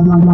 la, la, la.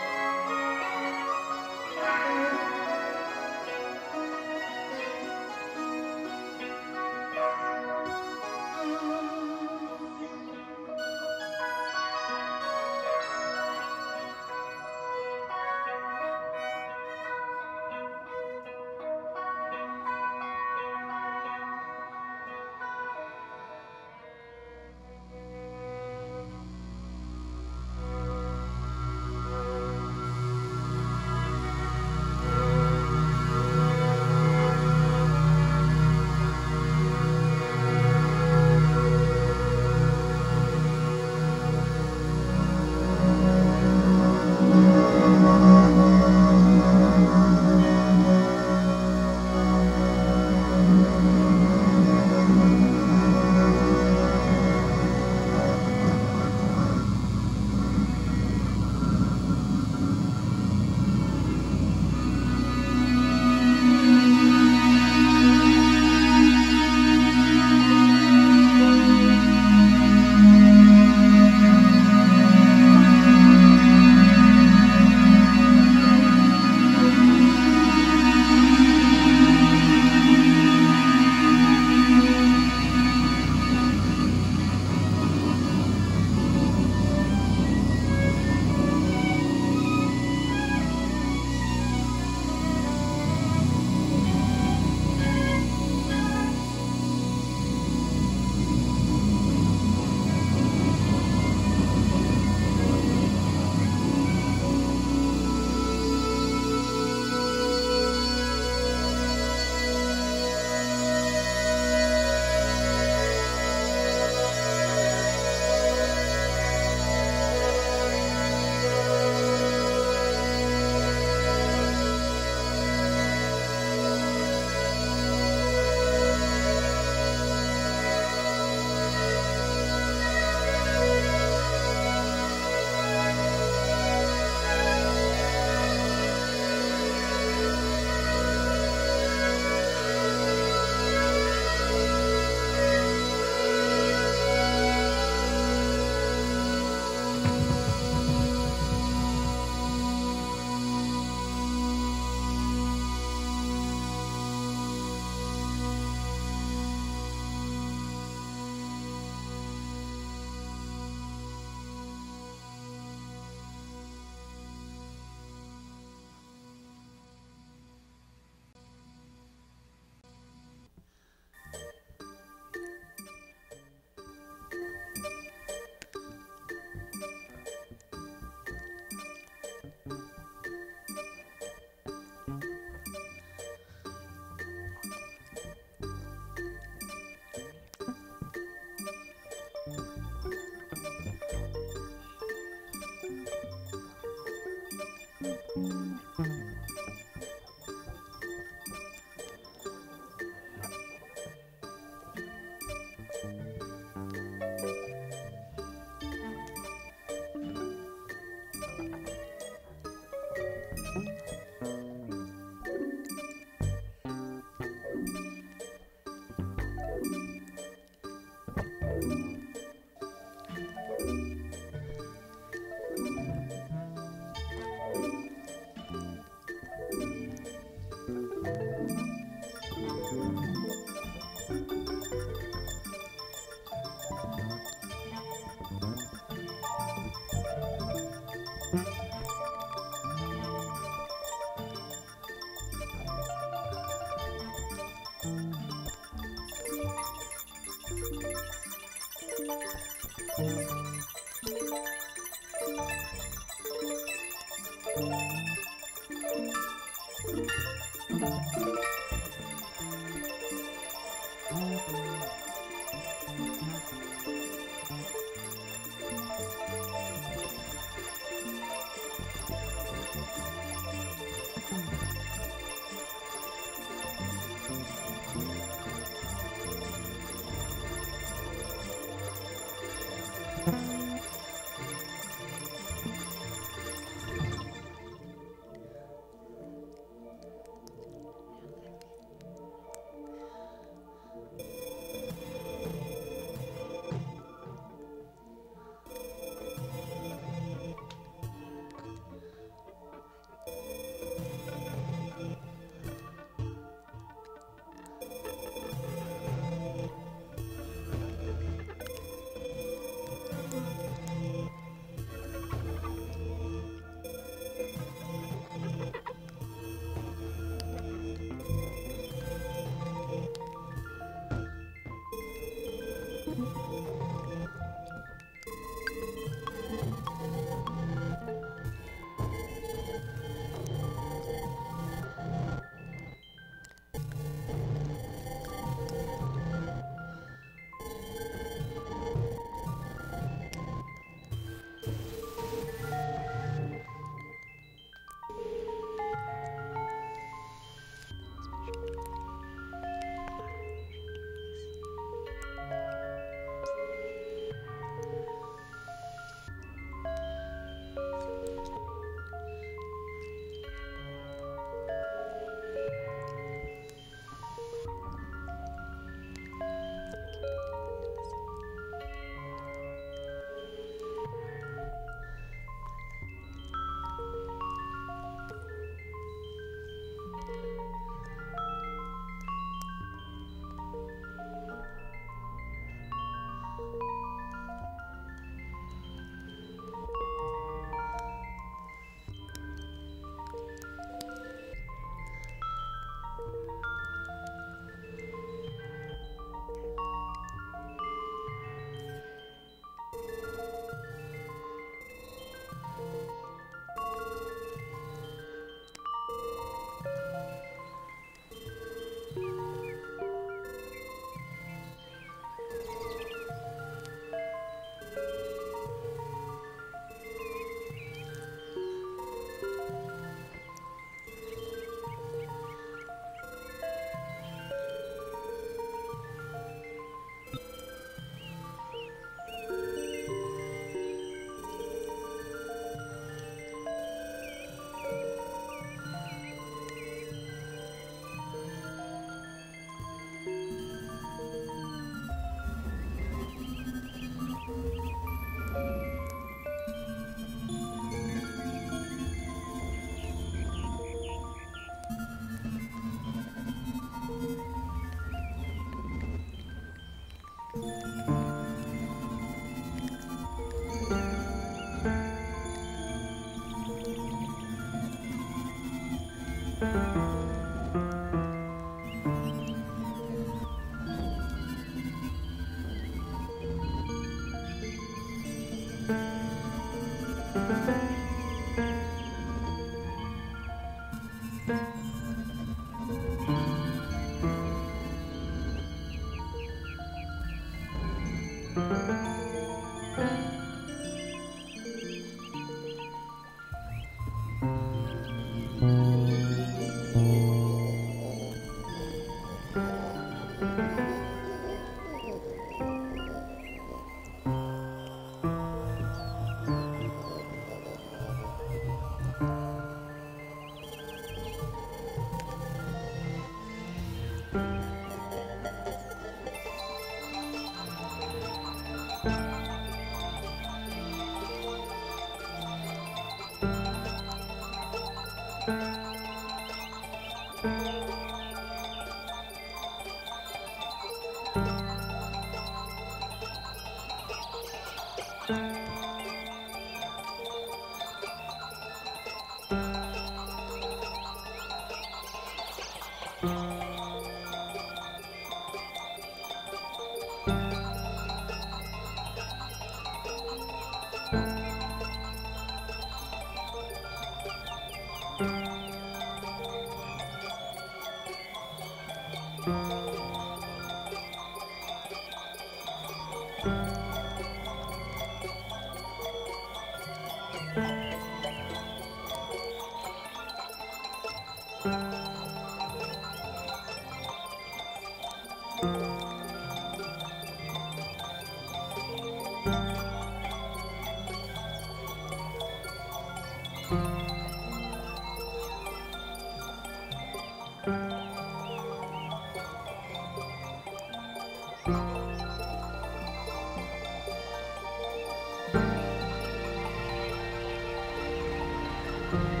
Bye.